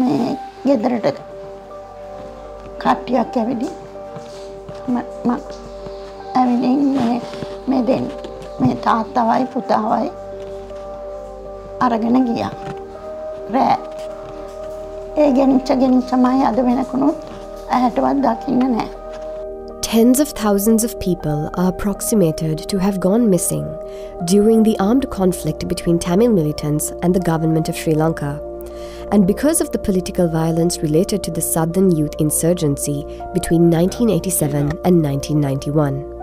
මේ ගෙදරට කට්ටියක් ඇවිදි ඇවිලින් මේ මේ දෙන්න මේ තාත්තවයි පුතාවයි අරගෙන ගියා රෑ ඒ ගෙනිච්ච ගෙනිච්චමයි අද වෙනකුණුත් ඇහැටවත් දකින්න නෑ Tens of thousands of people are approximated to have gone missing during the armed conflict between Tamil militants and the government of Sri Lanka. And because of the political violence related to the Southern Youth Insurgency between 1987 and 1991.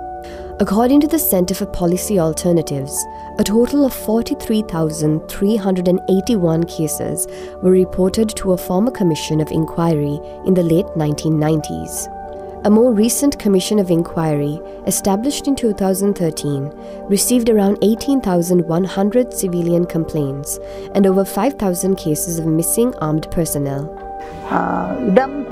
According to the Center for Policy Alternatives, a total of 43,381 cases were reported to a former commission of inquiry in the late 1990s. A more recent commission of inquiry, established in 2013, received around 18,100 civilian complaints and over 5,000 cases of missing armed personnel. இடம்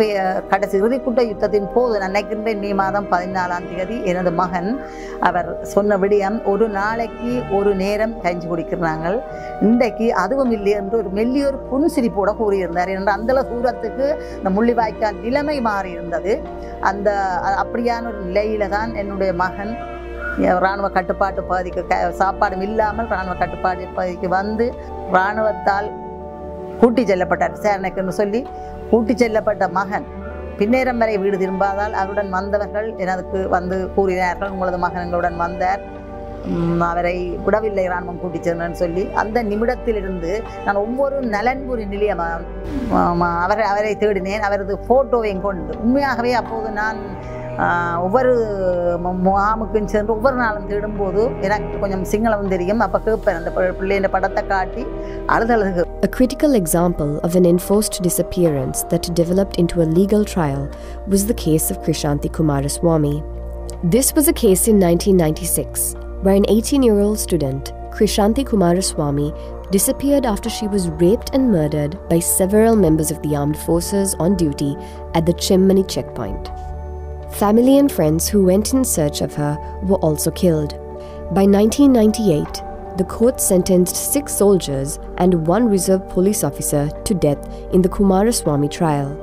கடைசி இறுதிக்குட்ட யுத்தத்தின் போது நினைக்கின்றேன் மே மாதம் பதினாலாம் தேதி எனது மகன் அவர் சொன்ன விடயம் ஒரு நாளைக்கு ஒரு நேரம் கஞ்சி குடிக்கிறாங்க இன்றைக்கு அதுவும் இல்லை என்று ஒரு மெல்லியொரு புன்சிரிப்போட கூறியிருந்தார். என்ற அந்த தூரத்துக்கு இந்த முள்ளிவாய்க்கால் நிலைமை மாறி இருந்தது அந்த அப்படியான ஒரு நிலையில தான் என்னுடைய மகன் இராணுவ கட்டுப்பாட்டு பகுதிக்கு க சாப்பாடும் இல்லாமல் இராணுவ கட்டுப்பாட்டு பகுதிக்கு வந்து இராணுவத்தால் கூட்டி செல்லப்பட்டார். விசாரணைக்குன்னு சொல்லி கூட்டி செல்லப்பட்ட மகன் பின்னேரம் வரை வீடு திரும்பாதால் அவருடன் வந்தவர்கள் எனக்கு வந்து கூறினார்கள். உங்களது மகன் எங்களுடன் வந்தார். அவரை விடவில்லை இராணுவம் கூட்டி சென்றேன்னு சொல்லி. அந்த நிமிடத்திலிருந்து நான் ஒவ்வொரு நலன்புரி நிலையம் அவரை அவரை தேடினேன். அவரது ஃபோட்டோவையும் கொண்டு. உண்மையாகவே அப்போது நான் ஒவ்வொரு ஒவ்வொரு நாளும் தேடும்போது எனக்கு கொஞ்சம் சிங்களம் தெரியும் அப்போ கேட்பேன் அந்த படத்தை காட்டி அழுதழுது A critical example of an enforced disappearance that developed into a legal trial was the case of Krishanti Kumaraswamy. This was a case in 1996 where an 18-year-old student, Krishanti Kumaraswamy, disappeared after she was raped and murdered by several members of the armed forces on duty at the Chemmani checkpoint. Family and friends who went in search of her were also killed. By 1998, the court sentenced six soldiers and one reserve police officer to death in the Kumaraswamy trial.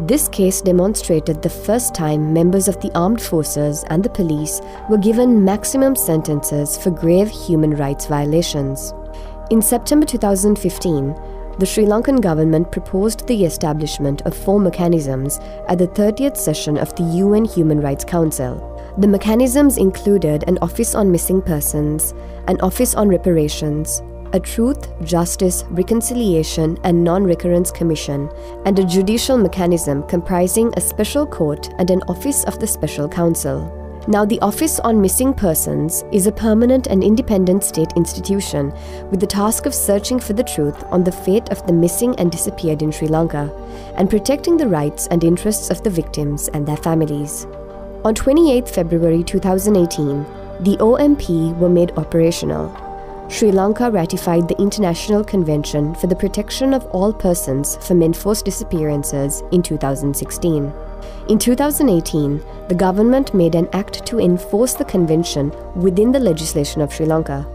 This case demonstrated the first time members of the armed forces and the police were given maximum sentences for grave human rights violations. In September 2015, the Sri Lankan government proposed the establishment of four mechanisms at the 30th session of the UN Human Rights Council. The mechanisms included an Office on Missing Persons, an Office on Reparations, a Truth, Justice, Reconciliation and Non Recurrence Commission, and a judicial mechanism comprising a special court and an Office of the Special Counsel. Now, the Office on Missing Persons is a permanent and independent state institution with the task of searching for the truth on the fate of the missing and disappeared in Sri Lanka and protecting the rights and interests of the victims and their families. On 28 February 2018, the OMP were made operational. Sri Lanka ratified the International Convention for the Protection of All Persons from Enforced Disappearances in 2016. In 2018, the government made an act to enforce the convention within the legislation of Sri Lanka.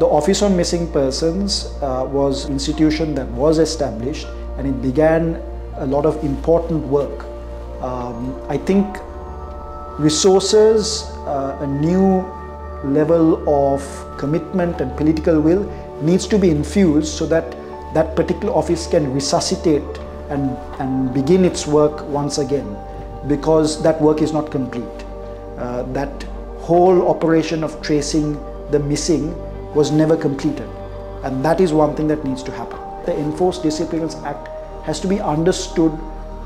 The Office on Missing Persons uh, was an institution that was established and it began a lot of important work. Um, I think resources, uh, a new level of commitment and political will needs to be infused so that that particular office can resuscitate and, and begin its work once again because that work is not complete. Uh, that whole operation of tracing the missing was never completed and that is one thing that needs to happen. The Enforced Disappearance Act has to be understood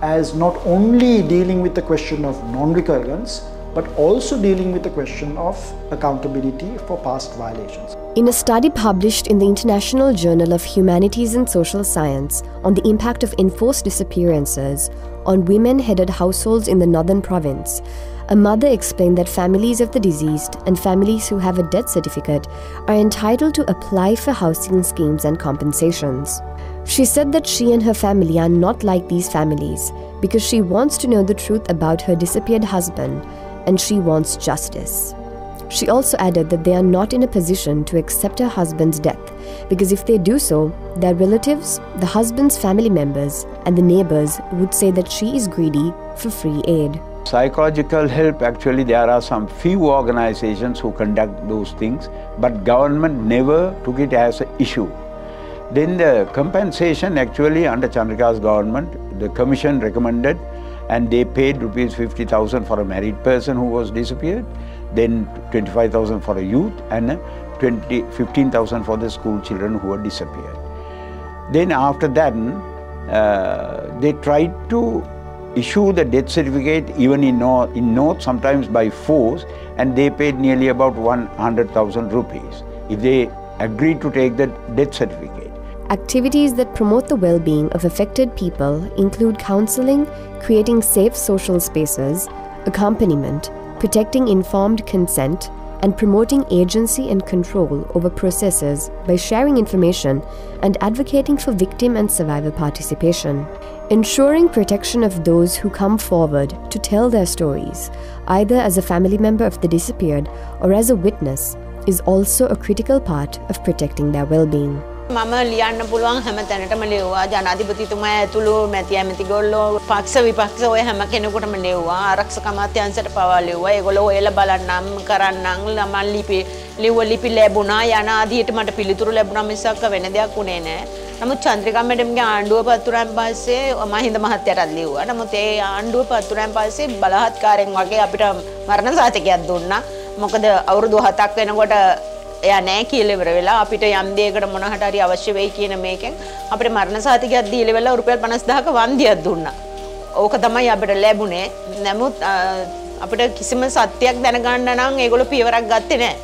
as not only dealing with the question of non-recurrence but also dealing with the question of accountability for past violations. In a study published in the International Journal of Humanities and Social Science on the impact of enforced disappearances on women headed households in the northern province, a mother explained that families of the deceased and families who have a death certificate are entitled to apply for housing schemes and compensations. She said that she and her family are not like these families because she wants to know the truth about her disappeared husband and she wants justice. She also added that they are not in a position to accept her husband's death because if they do so, their relatives, the husband's family members, and the neighbors would say that she is greedy for free aid. Psychological help, actually, there are some few organizations who conduct those things, but government never took it as an issue. Then the compensation, actually, under Chandrika's government, the commission recommended and they paid rupees 50,000 for a married person who was disappeared, then 25,000 for a youth and 20, 15,000 for the school children who were disappeared. Then after that, uh, they tried to issue the death certificate even in north, in north sometimes by force and they paid nearly about 100,000 rupees if they agreed to take the death certificate. Activities that promote the well being of affected people include counseling, creating safe social spaces, accompaniment, protecting informed consent, and promoting agency and control over processes by sharing information and advocating for victim and survivor participation. Ensuring protection of those who come forward to tell their stories, either as a family member of the disappeared or as a witness, is also a critical part of protecting their well being. මම ලියන්න පුළුවන් හැම තැනටම ලෙව්වා. ජනාධිපතිතුමා ඇතුළු මැති ඇමතිගොල්ලෝ පක්ෂ විපක්ෂ ඔය හැම කෙනෙකුටම ලෙව්වා. ආරක්ෂක අමාත්‍යංශයට පවා ලෙව්වා. ඒගොල්ලෝ ඔයලා බලන්නම් කරන්නම් ළමන් ලිපි ලිව්ව ලිපි ලැබුණා. යන ආදියට මට පිළිතුරු ලැබුණා මිසක් වෙන දෙයක් උනේ නැහැ නමුත් චන්ද්‍රිකා මැඩම්ගේ ආණ්ඩුව පත්තුරන් පස්සේ මහින්ද මහත්තයටත් ලිව්වා. නමුත් ඒ ආණ්ඩුව පත්තුරන් පස්සේ බලහත්කාරයෙන් වගේ අපිට මරණ සාතිකයක් දුන්නා. මොකද අවුරුදු හතක් වෙනකොට එයා නෑ කියලා ඉවර වෙලා අපිට යම් දෙයකට මොන හරි අවශ්‍ය වෙයි කියන මේකෙන් අපිට මරණ සාතිකයක් දීලා වෙලා රුපියල් 50000ක වන්දියක් දුන්නා. ඕක තමයි අපිට ලැබුණේ. නමුත් අපිට කිසිම සත්‍යයක් දැනගන්න නම් ඒගොල්ලෝ පියවරක් ගත්තේ නෑ.